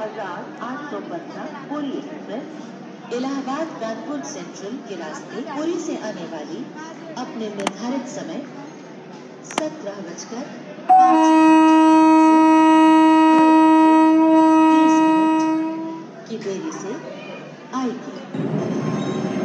हज़ार आठ सौ पंद्रह पूरी एक्सप्रेस, इलाहाबाद कानपुर सेंट्रल के रास्ते पुरी से आने वाली अपने निर्धारित समय सत्रह बजकर की देरी से आएगी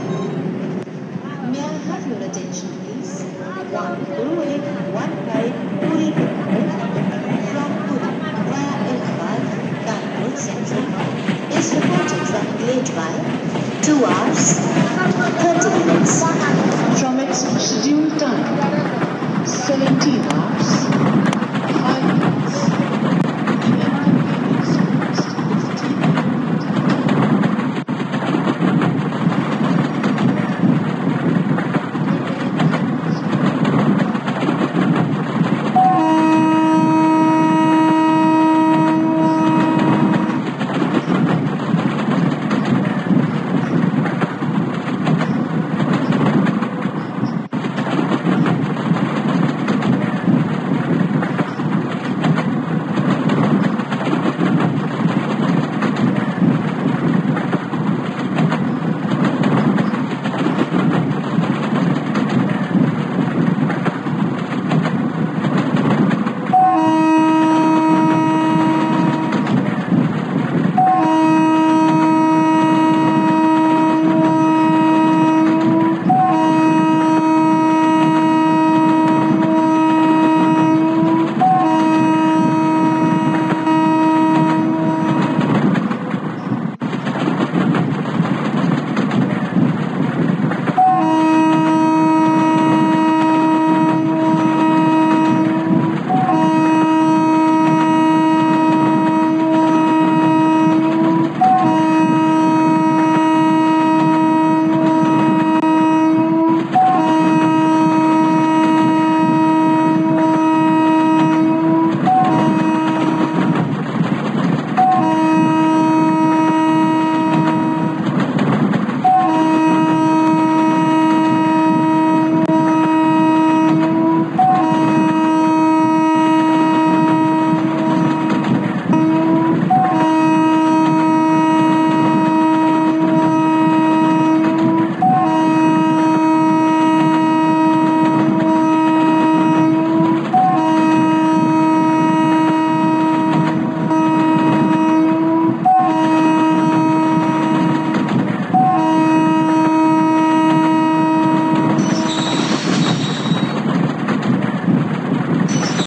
2 hours 30 minutes. From its scheduled time 17 hours